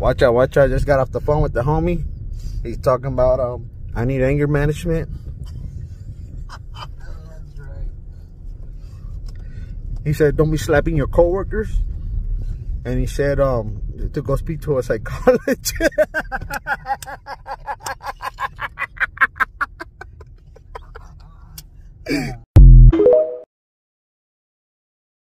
Watch out, watch out. I just got off the phone with the homie. He's talking about um I need anger management. He said, don't be slapping your coworkers. And he said, um, to go speak to a psychologist.